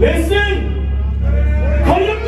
Besin! Kayıp